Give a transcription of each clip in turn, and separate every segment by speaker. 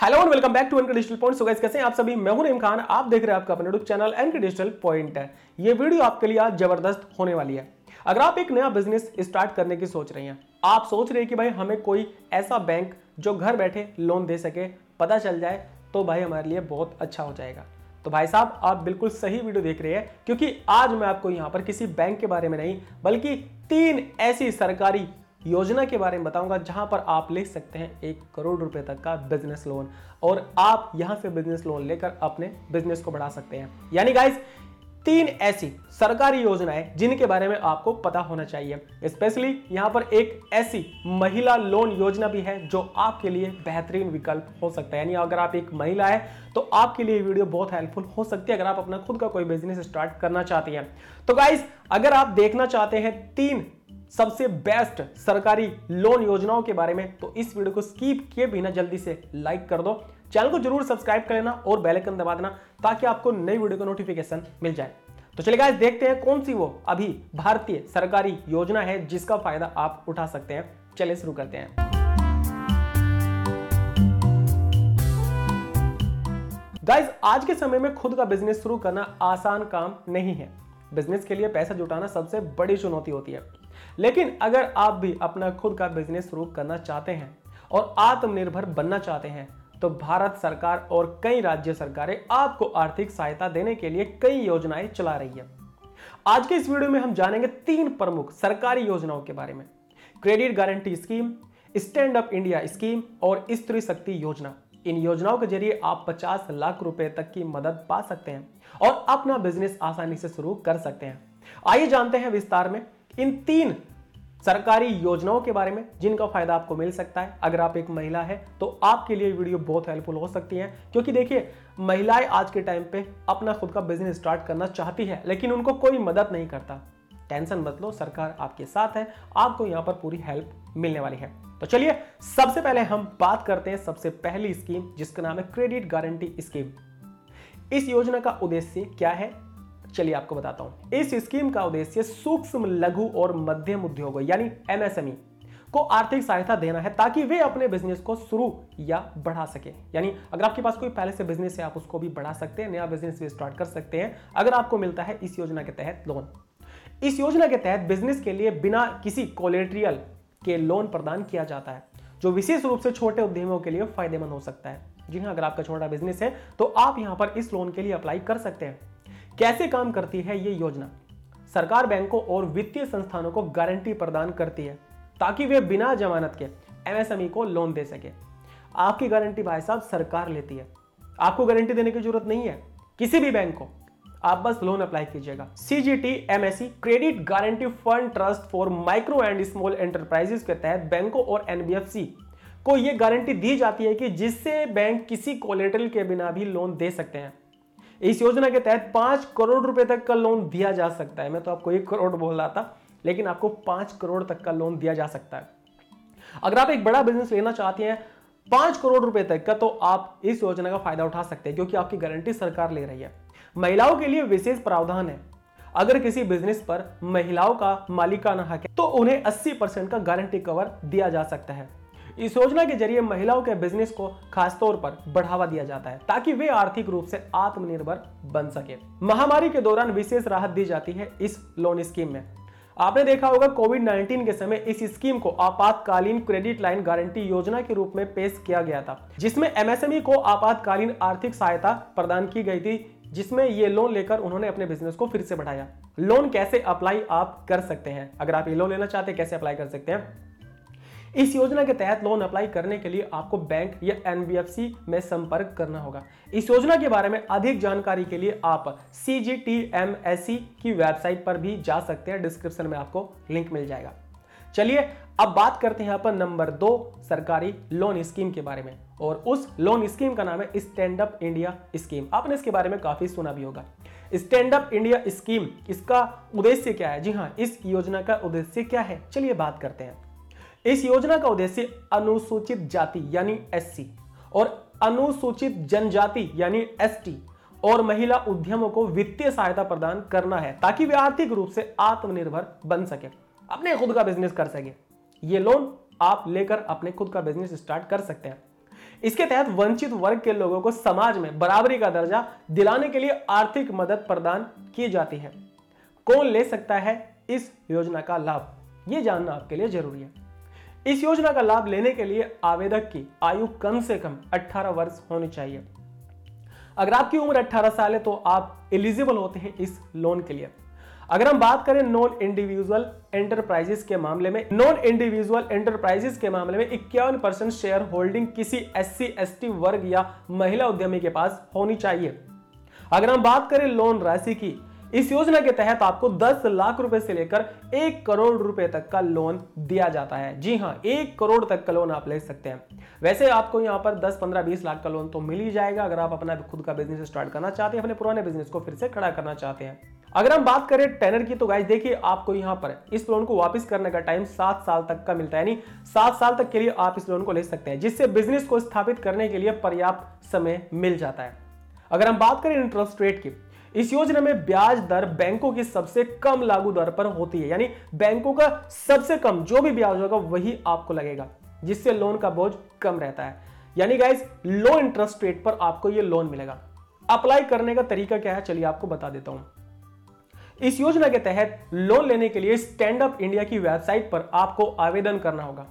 Speaker 1: Hello and welcome back to NK digital point so guys कैसे हैं आप सभी? मैं हूँ रहीम खान आप देख रहे हैं आपका अपना YouTube channel NK digital point है। ये वीडियो आपके लिए आज ज़बरदस्त होने वाली है। अगर आप एक नया बिज़नेस स्टार्ट करने की सोच रही हैं, आप सोच रहे हैं कि भाई हमें कोई ऐसा बैंक जो घर बैठे लोन दे सके, पता चल जाए तो भाई हमारे लिए बहुत अच्छा हो जाएगा। तो भाई साहब, आप बिल्कुल सही वीडियो देख रहे हैं, क्योंकि आज मैं आपको यहाँ पर किसी बैंक के बारे में नहीं, बल्कि तीन ऐसी सरकारी योजना के बारे में बताऊँगा, जहाँ पर आप ले सकते हैं एक करोड़ रुपए तक का बिज़नेस लोन और आप यहाँ से बिज़नेस लोन लेकर अपने बिज़नेस को बढ़ा सकते हैं। यानी गाइस तीन ऐसी सरकारी योजनाएँ जिनके बारे में आपको पता होना चाहिए। स्पेशली यहाँ पर एक ऐसी महिला लोन योजना भी है जो आपके लिए बेहतरीन विकल्प हो सकता है। यानी अगर आप एक महिला है तो आपके लिए वीडियो बहुत हेल्पफुल हो सकती है अगर आप अपना खुद का कोई बिज़नेस स्टार्ट करना चाहती हैं। तो गाइज़ अगर आप देखना चाहते हैं तीन सबसे बेस्ट सरकारी लोन योजनाओं के बारे में तो इस वीडियो को स्कीप किए बिना जल्दी से लाइक कर दो। चैनल को ज़रूर सब्सक्राइब कर लेना और बेल आइकन दबा देना, ताकि आपको नई वीडियो का नोटिफिकेशन मिल जाए। तो चलिए गाइस देखते हैं कौन सी वो अभी भारतीय सरकारी योजना है जिसका फ़ायदा आप उठा सकते हैं। चलिए शुरू करते हैं। गाइस आज के समय में खुद का बिज़नेस शुरू करना आसान काम नहीं है। बिज़नेस के लिए पैसा जुटाना सबसे बड़ी चुनौती होती है। लेकिन अगर आप भी अपना खुद का बिज़नेस शुरू करना चाहते हैं और आत्मनिर्भर बनना चाहते हैं तो भारत सरकार और कई राज्य सरकारें आपको आर्थिक सहायता देने के लिए कई योजनाएँ चला रही है। आज के इस वीडियो में हम जानेंगे तीन प्रमुख सरकारी योजनाओं के बारे में। Credit guarantee scheme, stand up India scheme और स्त्री शक्ति योजना। इन योजनाओं के ज़रिए आप 50 लाख रुपए तक की मदद पा सकते हैं और अपना बिज़नेस आसानी से शुरू कर सकते हैं। आइए जानते हैं विस्तार में। इन तीन सरकारी योजनाओं के बारे में जिनका फ़ायदा आपको मिल सकता है। अगर आप एक महिला है तो आपके लिए वीडियो बहुत हेल्पफुल हो सकती है। क्योंकि देखिए, महिलाएँ आज के टाइम पे अपना खुद का बिज़नेस स्टार्ट करना चाहती है, लेकिन उनको कोई मदद नहीं करता। टेंशन मत लो, सरकार आपके साथ है, आपको यहाँ पर पूरी हेल्प मिलने वाली है। तो चलिए, सबसे पहले हम बात करते हैं सबसे पहली स्कीम, जिसका नाम है क्रेडिट गारंटी स्कीम। इस योजना का उद्देश्य क्या है? चलिए आपको बताता हूँ। इस स्कीम का उद्देश्य सूक्ष्म, लघु और मध्यम उद्योग, यानी एमएसएमई को आर्थिक सहायता देना है ताकि वे अपने बिज़नेस को शुरू या बढ़ा सके। यानी अगर आपके पास कोई पहले से बिज़नेस है, आप उसको भी बढ़ा सकते हैं, नया बिज़नेस भी स्टार्ट कर सकते हैं, अगर आपको मिलता है इस योजना के तहत लोन इस योजना के तहत बिज़नेस के लिए बिना किसी कोलेट्रियल के लोन प्रदान किया जाता है, जो विशेष रूप से छोटे उद्यमियों के लिए फ़ायदेमंद हो सकता है। जी हाँ अगर आपका छोटा बिज़नेस है तो आप यहाँ पर इस लोन के लिए अप्लाई कर सकते हैं। कैसे काम करती है ये योजना? सरकार बैंकों और वित्तीय संस्थानों को गारंटी प्रदान करती है, ताकि वे बिना जमानत के एमएसएमई को लोन दे सके। आपकी गारंटी भाई साहब सरकार लेती है। आपको गारंटी देने की ज़रूरत नहीं है। किसी भी बैंक को आप बस लोन अप्लाई कीजिएगा। CGT MSC credit guarantee fund trust for micro and small enterprises के तहत बैंकों और एनबीएफसी को यह गारंटी दी जाती है कि जिससे बैंक किसी कोलेटरल के बिना भी लोन दे सकते हैं। इस योजना के तहत पाँच करोड़ रुपए तक का लोन दिया जा सकता है। मैं तो आपको एक करोड़ बोल रहा था, लेकिन आपको पाँच करोड़ तक का लोन दिया जा सकता है। अगर आप एक बड़ा बिज़नेस लेना चाहते हैं, पाँच करोड़ रुपए तक का तो आप इस योजना का फ़ायदा उठा सकते हैं, क्योंकि आपकी गारंटी सरकार ले रही है। महिलाओं के लिए विशेष प्रावधान है। अगर किसी बिज़नेस पर महिलाओं का मालिकाना हक है तो उन्हें 80 परसेंट का गारंटी कवर दिया जा सकता है। इस योजना के ज़रिए महिलाओं के बिज़नेस को खासतौर पर बढ़ावा दिया जाता है, ताकि वे आर्थिक रूप से आत्मनिर्भर बन सके। महामारी के दौरान विशेष राहत दी जाती है इस लोन स्कीम में। आपने देखा होगा कोविड 19 के समय इस स्कीम को आपातकालीन क्रेडिट लाइन गारंटी योजना के रूप में पेश किया गया था, जिसमें एमएसएमई को आपातकालीन आर्थिक सहायता प्रदान की गई थी, जिसमें ये लोन लेकर उन्होंने अपने बिज़नेस को फिर से बढ़ाया। लोन कैसे अप्लाई आप कर सकते हैं? अगर आप ये लोन लेना चाहते हैं, कैसे अप्लाई कर सकते हैं? इस योजना के तहत लोन अप्लाई करने के लिए आपको बैंक या एनबीएफसी में संपर्क करना होगा। इस योजना के बारे में अधिक जानकारी के लिए आप सी की वेबसाइट पर भी जा सकते हैं। डिस्क्रिप्शन में आपको लिंक मिल जाएगा। चलिए, अब बात करते हैं अपन नंबर दो सरकारी लोन स्कीम के बारे में। और उस लोन स्कीम का नाम है स्टैंड अप इंडिया स्कीम आपने इसके बारे में काफ़ी सुना भी होगा। स्टैंड अप इंडिया स्कीम इसका उद्देश्य क्या है? जी हाँ इस योजना का उद्देश्य क्या है? चलिए बात करते हैं। इस योजना का उद्देश्य अनुसूचित जाति, यानी एससी, और अनुसूचित जनजाति, यानी एसटी, और महिला उद्यमों को वित्तीय सहायता प्रदान करना है, ताकि वे आर्थिक रूप से आत्मनिर्भर बन सके। अपने खुद का बिज़नेस कर सके। ये लोन आप लेकर अपने खुद का बिज़नेस स्टार्ट कर सकते हैं। इसके तहत वंचित वर्ग के लोगों को समाज में बराबरी का दर्जा दिलाने के लिए आर्थिक मदद प्रदान की जाती है। कौन ले सकता है इस योजना का लाभ? ये जानना आपके लिए ज़रूरी है। इस योजना का लाभ लेने के लिए आवेदक की आयु कम से कम 18 वर्ष होनी चाहिए। अगर आपकी उम्र 18 साल है तो आप एलिजिबल होते हैं इस लोन के लिए। अगर हम बात करें नॉन इंडिविजुअल एंटरप्राइजेस के मामले में नॉन इंडिविजुअल एंटरप्राइजेस के मामले में इक्यावन परसेंट शेयर होल्डिंग किसी एस सी वर्ग या महिला उद्यमी के पास होनी चाहिए। अगर हम बात करें लोन राशि की इस योजना के तहत आपको 10 लाख रुपए से लेकर एक करोड़ रुपए तक का लोन दिया जाता है। जी हाँ एक करोड़ तक का लोन आप ले सकते हैं। वैसे आपको यहाँ पर 10, 15, 20 लाख का लोन तो मिल ही जाएगा अगर आप अपना खुद का बिज़नेस स्टार्ट करना चाहते हैं अपने पुराने बिज़नेस को फिर से खड़ा करना चाहते हैं। अगर हम बात करें टेनर की तो गाइस देखिए आपको यहाँ पर इस लोन को वापस करने का टाइम सात साल तक का मिलता है यानी सात साल तक के लिए आप इस लोन को ले सकते हैं जिससे बिज़नेस को स्थापित करने के लिए पर्याप्त समय मिल जाता है। अगर हम बात करें इंटरेस्ट रेट की इस योजना में ब्याज दर बैंकों की सबसे कम लागू दर पर होती है। यानी बैंकों का सबसे कम, जो भी ब्याज होगा, वही आपको लगेगा, जिससे लोन का बोझ कम रहता है। यानी गाइस लो इंटरेस्ट रेट पर आपको यह लोन मिलेगा। अप्लाई करने का तरीका क्या है? चलिए आपको बता देता हूँ। इस योजना के तहत लोन लेने के लिए स्टैंड अप इंडिया की वेबसाइट पर आपको आवेदन करना होगा।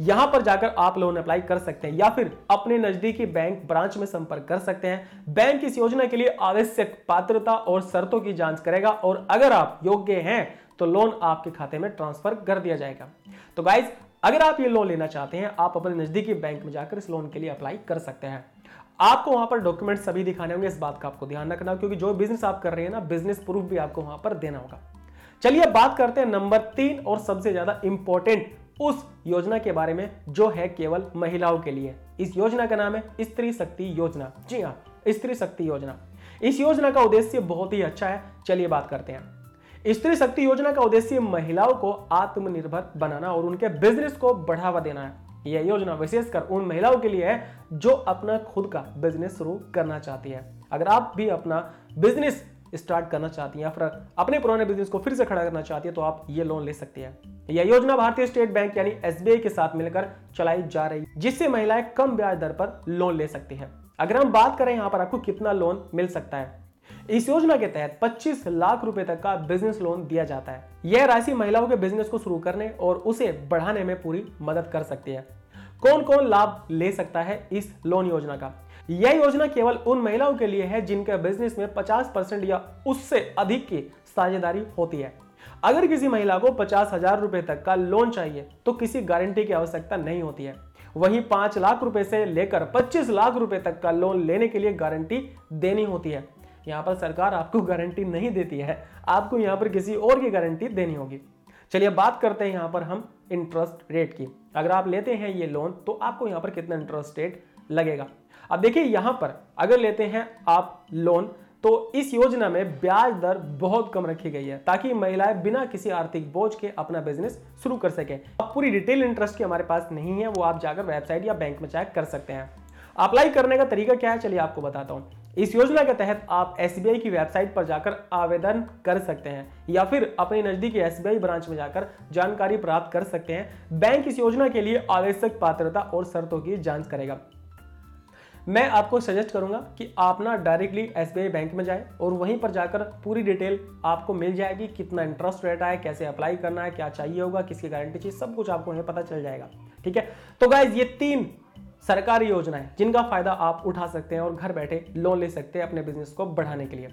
Speaker 1: यहाँ पर जाकर आप लोन अप्लाई कर सकते हैं या फिर अपने नजदीकी बैंक ब्रांच में संपर्क कर सकते हैं। बैंक इस योजना के लिए आवश्यक पात्रता और शर्तों की जाँच करेगा और अगर आप योग्य हैं तो लोन आपके खाते में ट्रांसफ़र कर दिया जाएगा। तो गाइज़ अगर आप ये लोन लेना चाहते हैं, आप अपने नजदीकी बैंक में जाकर इस लोन के लिए अप्लाई कर सकते हैं। आपको वहाँ पर डॉक्यूमेंट सभी दिखाने होंगे, इस बात का आपको ध्यान रखना, क्योंकि जो बिज़नेस आप कर रहे हैं ना बिज़नेस प्रूफ भी आपको वहाँ पर देना होगा। चलिए बात करते हैं नंबर तीन और सबसे ज़्यादा इंपॉर्टेंट उस योजना के बारे में जो है केवल महिलाओं के लिए। इस योजना का नाम है स्त्री शक्ति योजना। जी हाँ स्त्री शक्ति योजना। इस योजना का उद्देश्य बहुत ही अच्छा है। चलिए बात करते हैं। स्त्री शक्ति योजना का उद्देश्य महिलाओं को आत्मनिर्भर बनाना और उनके बिज़नेस को बढ़ावा देना है। यह योजना विशेषकर उन महिलाओं के लिए है जो अपना खुद का बिज़नेस शुरू करना चाहती है। अगर आप भी अपना बिज़नेस स्टार्ट करना चाहती हैं या फिर अपने पुराने बिज़नेस को फिर से खड़ा करना चाहती है तो आप ये लोन ले सकती हैं। यह योजना भारतीय स्टेट बैंक यानी एसबीआई के साथ मिलकर चलाई जा रही है, जिससे महिलाएँ कम ब्याज दर पर लोन ले सकती हैं। अगर हम बात करें यहाँ पर आपको कितना लोन मिल सकता है, इस योजना के तहत 25 लाख रुपए तक का बिज़नेस लोन दिया जाता है। यह राशि महिलाओं के बिज़नेस को शुरू करने और उसे बढ़ाने में पूरी मदद कर सकती है। कौन कौन लाभ ले सकता है इस लोन योजना का? यह योजना केवल उन महिलाओं के लिए है जिनके बिज़नेस में 50 परसेंट या उससे अधिक की साझेदारी होती है। अगर किसी महिला को पचास हज़ार रुपए तक का लोन चाहिए तो किसी गारंटी की आवश्यकता नहीं होती है। वहीं पाँच लाख रुपए से लेकर पच्चीस लाख रुपए तक का लोन लेने के लिए गारंटी देनी होती है। यहाँ पर सरकार आपको गारंटी नहीं देती है, आपको यहाँ पर किसी और की गारंटी देनी होगी। चलिए बात करते हैं यहाँ पर हम इंटरेस्ट रेट की। अगर आप लेते हैं ये लोन तो आपको यहाँ पर कितना इंटरेस्ट रेट लगेगा। अब देखिए यहाँ पर अगर लेते हैं आप लोन तो इस योजना में ब्याज दर बहुत कम रखी गई है, ताकि महिलाएँ बिना किसी आर्थिक बोझ के अपना बिज़नेस शुरू कर सके। अब पूरी डिटेल इंटरेस्ट की हमारे पास नहीं है, वो आप जाकर वेबसाइट या बैंक में चेक कर सकते हैं। अप्लाई करने का तरीका क्या है? चलिए आपको बताता हूँ। इस योजना के तहत आप एसबीआई की वेबसाइट पर जाकर आवेदन कर सकते हैं, या फिर अपने नजदीकी एसबीआई ब्रांच में जाकर जानकारी प्राप्त कर सकते हैं। बैंक इस योजना के लिए आवश्यक पात्रता और शर्तों की जाँच करेगा। मैं आपको सजेस्ट करूँगा कि आप ना डायरेक्टली एसबीआई बैंक में जाए और वहीं पर जाकर पूरी डिटेल आपको मिल जाएगी, कितना इंटरेस्ट रेट आए कैसे अप्लाई करना है, क्या चाहिए होगा, किसकी गारंटी चाहिए, सब कुछ आपको पता चल जाएगा, ठीक है? तो गाइज़ ये तीन सरकारी योजनाएँ जिनका फ़ायदा आप उठा सकते हैं और घर बैठे लोन ले सकते हैं अपने बिज़नेस को बढ़ाने के लिए।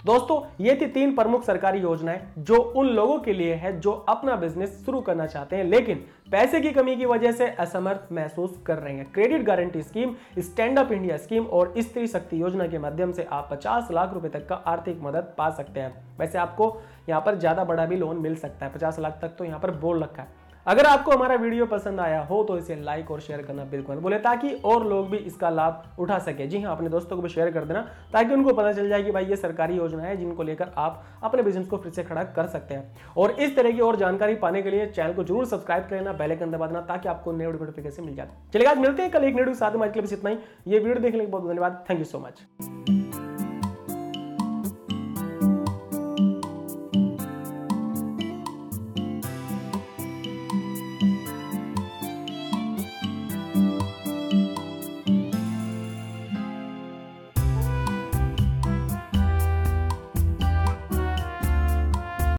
Speaker 1: दोस्तों, ये थी तीन प्रमुख सरकारी योजनाएँ जो उन लोगों के लिए है जो अपना बिज़नेस शुरू करना चाहते हैं, लेकिन पैसे की कमी की वजह से असमर्थ महसूस कर रहे हैं। Credit guarantee scheme stand up India scheme और स्त्री शक्ति योजना के माध्यम से आप 50 लाख रुपए तक का आर्थिक मदद पा सकते हैं। वैसे आपको यहाँ पर ज़्यादा बड़ा भी लोन मिल सकता है, पचास लाख तक तो यहाँ पर बोल रखा है। अगर आपको हमारा वीडियो पसंद आया हो तो इसे लाइक और शेयर करना बिल्कुल बोले ताकि और लोग भी इसका लाभ उठा सके। जी हाँ अपने दोस्तों को भी शेयर कर देना, ताकि उनको पता चल जाए कि भाई ये सरकारी योजना है जिनको लेकर आप अपने बिज़नेस को फिर से खड़ा कर सकते हैं। और इस तरह की और जानकारी पाने के लिए चैनल को ज़रूर सब्सक्राइब कर लेना बेलाइकन दबा देना ताकि आपको नए नोटिफिकेशन मिल जाए। चलिए, आज मिलते हैं कल एक वीडियो साथ में। आज के लिए इतना ही। ये वीडियो देखने के बहुत धन्यवाद। Thank you so much